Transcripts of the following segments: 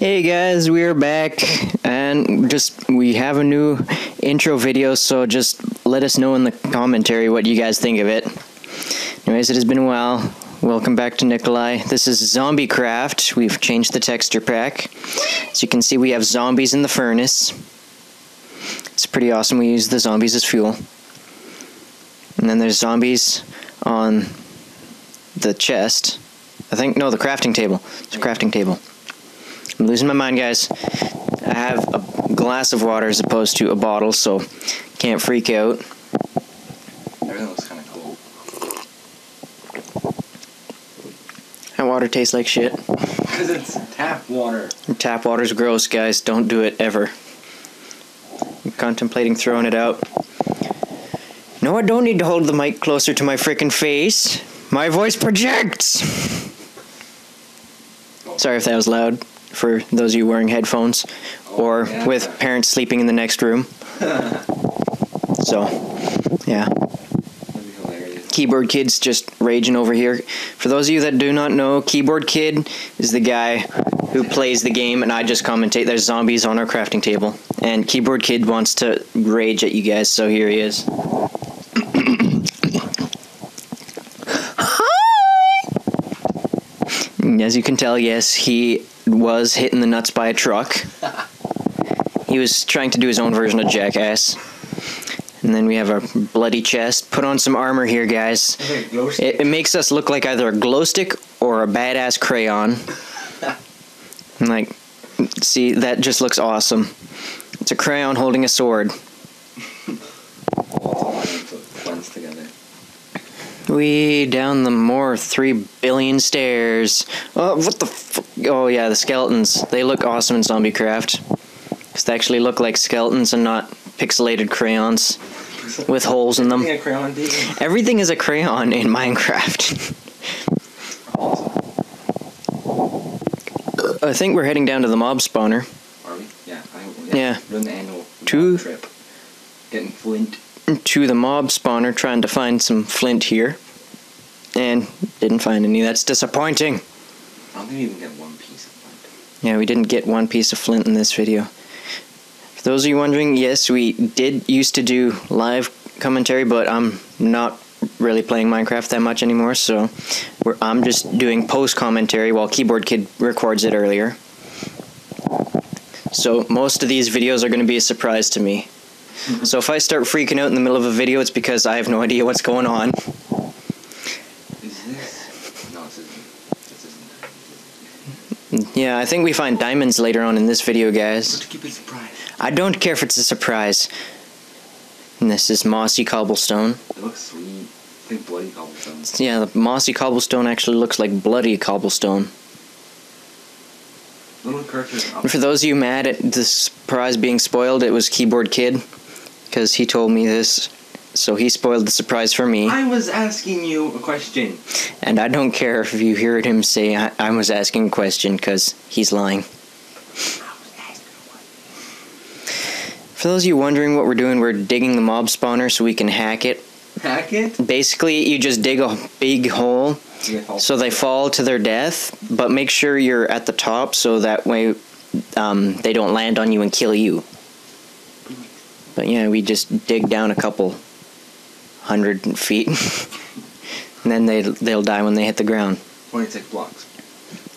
Hey guys, we're back and just we have a new intro video, so just let us know in the commentary what you guys think of it. Anyways, it has been a while. Welcome back to Nikolai. This is Zombie Craft. We've changed the texture pack. As you can see, we have zombies in the furnace. It's pretty awesome. We use the zombies as fuel. And then there's zombies on the chest. I think, no, the crafting table. It's a crafting table. I'm losing my mind, guys. I have a glass of water as opposed to a bottle, so can't freak out. Everything looks kind of cool. That water tastes like shit. Because it's tap water. Tap water's gross, guys. Don't do it ever. I'm contemplating throwing it out. No, I don't need to hold the mic closer to my freaking face. My voice projects. Sorry if that was loud for those of you wearing headphones or oh, yeah. with parents sleeping in the next room. so, yeah. That'd be hilarious. Keyboard Kid's just raging over here. For those of you that do not know, Keyboard Kid is the guy who plays the game, and I just commentate. There's zombies on our crafting table, and Keyboard Kid wants to rage at you guys, so here he is. And As you can tell, yes, he was hit in the nuts by a truck. he was trying to do his own version of Jackass. And then we have our bloody chest. Put on some armor here, guys. It, it makes us look like either a glow stick or a badass crayon. And like, see, that just looks awesome. It's a crayon holding a sword. All lines with blends together. We down the more three billion stairs. Oh, what the? Oh yeah, the skeletons. They look awesome in Zombie Craft. Cause they actually look like skeletons and not pixelated crayons with holes in them. Crayon Everything is a crayon in Minecraft. I think we're heading down to the mob spawner. Are we? Yeah. I, Yeah. The annual Two- trip. Getting flint. To the mob spawner, trying to find some flint here. And didn't find any. That's disappointing. I don't think we even get one piece of flint. Yeah, we didn't get one piece of flint in this video. For those of you wondering, yes, we did used to do live commentary, but I'm not really playing Minecraft that much anymore, so we're, I'm just doing post commentary while Keyboard Kid records it earlier. So most of these videos are going to be a surprise to me. So if I start freaking out in the middle of a video, it's because I have no idea what's going on. Is this? No, this isn't. This isn't. Yeah, I think we find diamonds later on in this video, guys. Let's keep it a surprise. I don't care if it's a surprise. And this is mossy cobblestone. It looks sweet. Think bloody cobblestone. Yeah, the mossy cobblestone actually looks like bloody cobblestone. Little. And for those of you mad at the surprise being spoiled, it was Keyboard Kid. Because he told me this. So he spoiled the surprise for me. I was asking you a question. And I don't care if you heard him say I, I was asking a question, because he's lying. For those of you wondering what we're doing, we're digging the mob spawner so we can hack it. Hack it? Basically, you just dig a big hole so they fall to their death, but make sure you're at the top so that way um, they don't land on you and kill you. But yeah, we just dig down a couple hundred feet, and then they they'll die when they hit the ground. 26 blocks.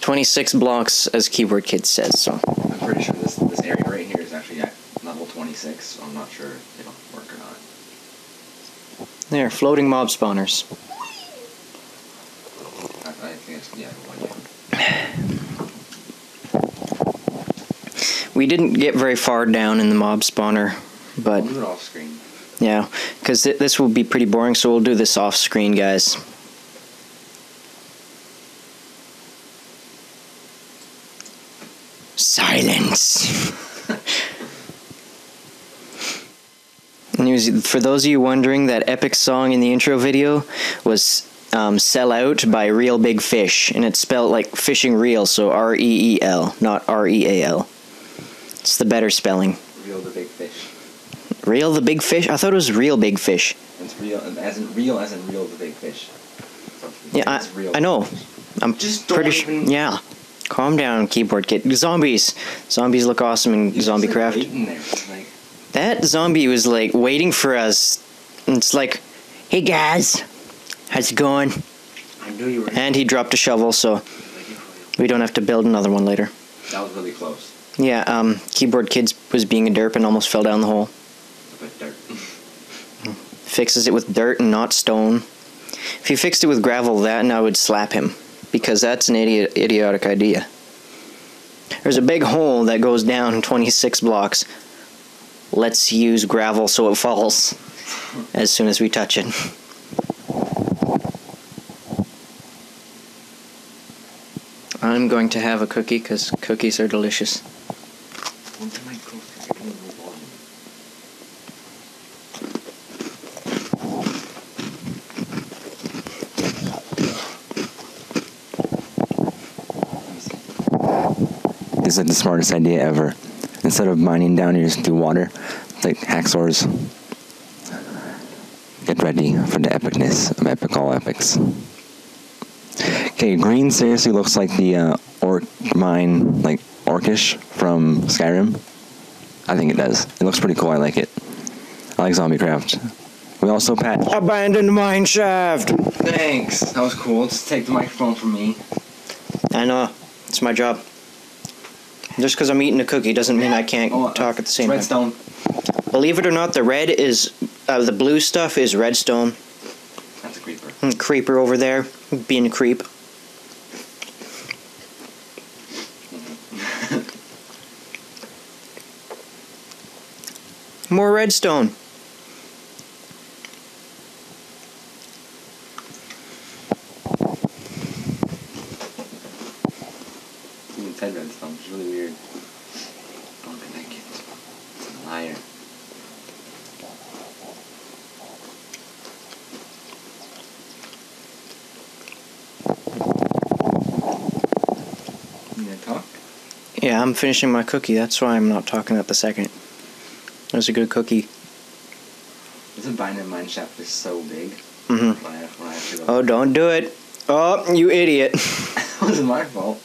Twenty six blocks, as Keyboard Kid says. So I'm pretty sure this this area right here is actually at level 26, so I'm not sure if it'll work or not. there, floating mob spawners. I, I think it's, yeah, one yeah. We didn't get very far down in the mob spawner, but Yeah, because th- this will be pretty boring. So we'll do this off screen, guys. Silence. News for those of you wondering, that epic song in the intro video was um, "Sell Out" by Reel Big Fish, and it's spelled like fishing reel, so R E E L, not R E A L. It's the better spelling. Real the big fish. Real the big fish? I thought it was real big fish. It's real, as in real, as in real the big fish. Yeah, I, real I know. I'm Just pretty sure. even- Yeah, Calm down, keyboard kid. Zombies. Zombies look awesome in He's Zombie like, Craft. waiting Like, That zombie was like waiting for us. And It's like, hey guys, how's it going? I knew you were. And he dropped a shovel, so waiting for you. we don't have to build another one later. That was really close. Yeah, um, keyboard kids was being a derp and almost fell down the hole. Fixes it with dirt and not stone. If he fixed it with gravel, that and I would slap him because that's an idiot, idiotic idea. There's a big hole that goes down 26 blocks. Let's use gravel so it falls as soon as we touch it. I'm going to have a cookie because cookies are delicious. When's the mic close? You're getting low volume. Let me see. This is the smartest idea ever. Instead of mining down, you just do water. Like hacksaws. Get ready for the epicness of epic all epics. Okay, green seriously looks like the uh, orc mine, like orcish from Skyrim. I think it does. It looks pretty cool. I like it. I like zombie craft. We also patch. Abandoned mine shaft! Thanks. That was cool. Just take the microphone from me. I know. It's my job. Just because I'm eating a cookie doesn't mean I can't Oh, talk at the same time. Redstone. Believe it or not, the red is uh, the blue stuff is redstone. That's a creeper. And creeper over there, being a creep. More redstone. Even said redstone. Don't connect it. It's a liar. You gonna talk? Yeah, I'm finishing my cookie. That's why I'm not talking at the second. It was a good cookie. Isn't Binding Mine Shaft is so big? hmm When I, when I have to go. Oh, don't do it. Oh, you idiot. it wasn't my fault.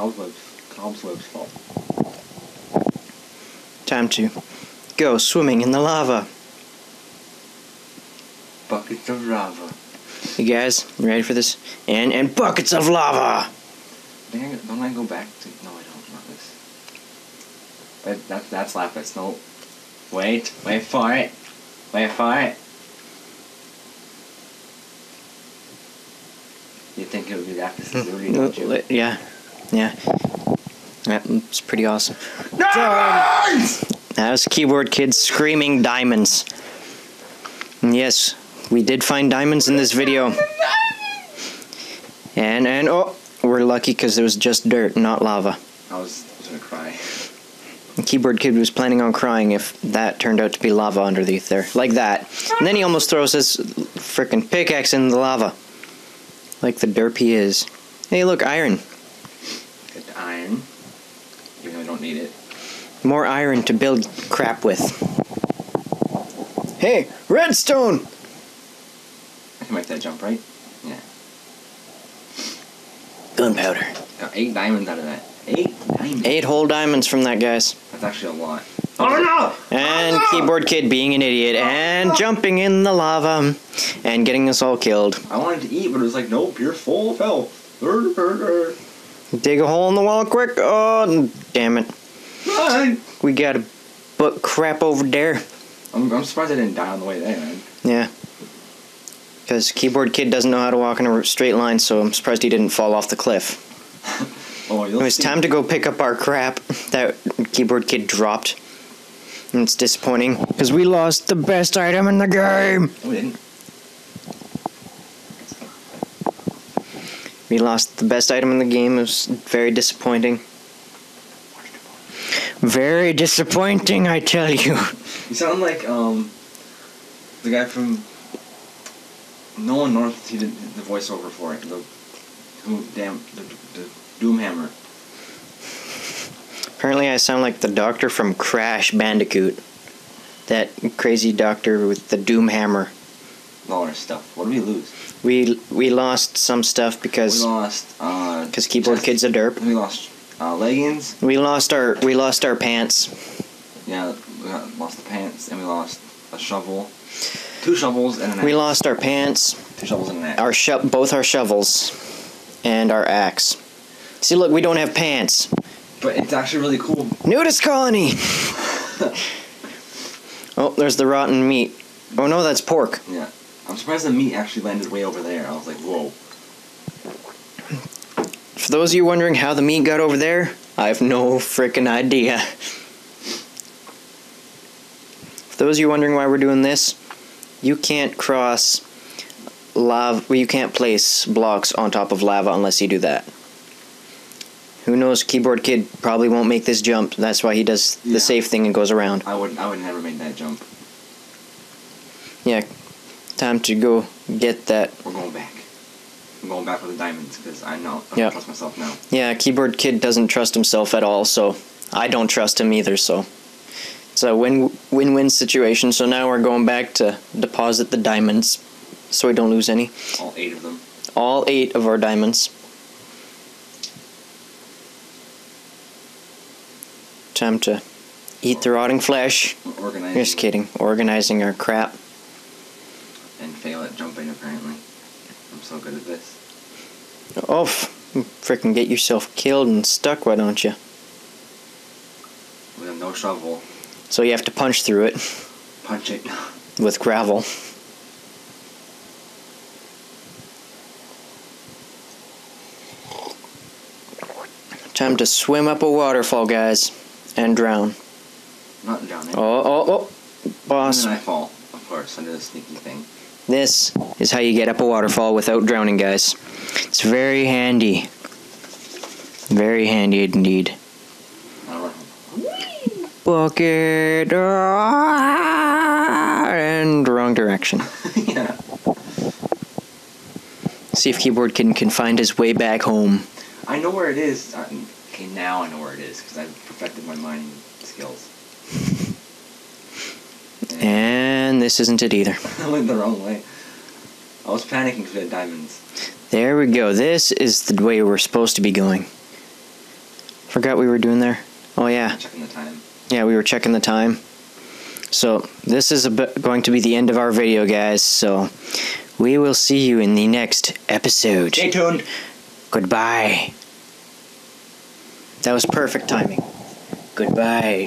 Cobweb's, Cobweb's fault. Time to go swimming in the lava. Buckets of lava. You guys, you ready for this? And and buckets of lava. Don't I go back to? No, I don't. Not this. But that that's lapis. No. Wait. Wait for it. Wait for it. You think it would be lapis lazuli, don't you? Yeah, yeah. That was pretty awesome. Diamonds! That was Keyboard Kids screaming diamonds. And yes, we did find diamonds in this video. And and oh, we're lucky because it was just dirt, not lava. I was, I was gonna cry. Keyboard Kid was planning on crying if that turned out to be lava underneath there, like that. And then he almost throws his frickin' pickaxe in the lava, like the derp he is. Hey, look, iron. Get the iron. Even though I don't need it. More iron to build crap with. Hey, redstone! I can make that jump, right? Yeah. Gunpowder. Got eight diamonds out of that. Eight diamonds. Eight whole diamonds from that, guys. That's actually a lot. Oh no! Oh, and Oh, no! Keyboard Kid being an idiot oh, and jumping in the lava and getting us all killed. I wanted to eat, but it was like, nope, you're full of health. Dig a hole in the wall quick. Oh, damn it. We got a butt crap over there. I'm, I'm surprised I didn't die on the way there, man. Yeah. Because Keyboard Kid doesn't know how to walk in a straight line, so I'm surprised he didn't fall off the cliff. Oh, It was see. time to go pick up our crap that Keyboard Kid dropped. And it's disappointing because we lost the best item in the game. We didn't. We lost the best item in the game. It was very disappointing. Very disappointing, I tell you. You sound like um the guy from Nolan North. He did the voiceover for it. The who damn the, the Doomhammer. Apparently, I sound like the doctor from Crash Bandicoot. That crazy doctor with the doom hammer. All our stuff. What did we lose? We we lost some stuff because We because lost. Uh, because keyboard chest- kid's a derp. We lost uh, leggings. We lost our we lost our pants. Yeah, we got, lost the pants, and we lost a shovel, two shovels, and an axe. We lost our pants, two shovels and an axe. our sho- both our shovels, and our axe. See, look, we don't have pants. but it's actually really cool. Nudist colony. oh, there's the rotten meat. Oh no, that's pork. Yeah, I'm surprised the meat actually landed way over there. I was like, whoa. For those of you wondering how the meat got over there, I have no frickin' idea. For those of you wondering why we're doing this, you can't cross lava. Well, you can't place blocks on top of lava unless you do that. Who knows? Keyboard Kid probably won't make this jump. That's why he does the Yeah. safe thing and goes around. I wouldn't. I would never make that jump. Yeah, time to go get that. We're going back. I'm going back with the diamonds because I know I Yeah. don't trust myself now. Yeah, Keyboard Kid doesn't trust himself at all, so I don't trust him either, so it's a win win win situation. So now we're going back to deposit the diamonds so we don't lose any. All eight of them. All eight of our diamonds. Time to eat the rotting flesh. Organizing Just kidding. Organizing our crap. and fail at jumping apparently. I'm so good at this. Oh, frickin' get yourself killed and stuck, why don't you? We have no shovel. So you have to punch through it Punch it. with gravel. Time to swim up a waterfall, guys, and drown. Not drowning. Oh, oh, oh, And boss. then I fall, of course, under the sneaky thing. This is how you get up a waterfall without drowning, guys. It's very handy. Very handy indeed. Bucket and wrong direction. yeah. See if Keyboard Kid can find his way back home. I know where it is. Okay, now I know where it is because I've perfected my mining skills. And this isn't it either. I went the wrong way. I was panicking for the diamonds. There we go. This is the way we're supposed to be going. Forgot we were doing there. Oh yeah, Checking the time. yeah, we were checking the time. So this is a going to be the end of our video, guys. So we will see you in the next episode. Stay tuned. Goodbye. That was perfect timing. Goodbye.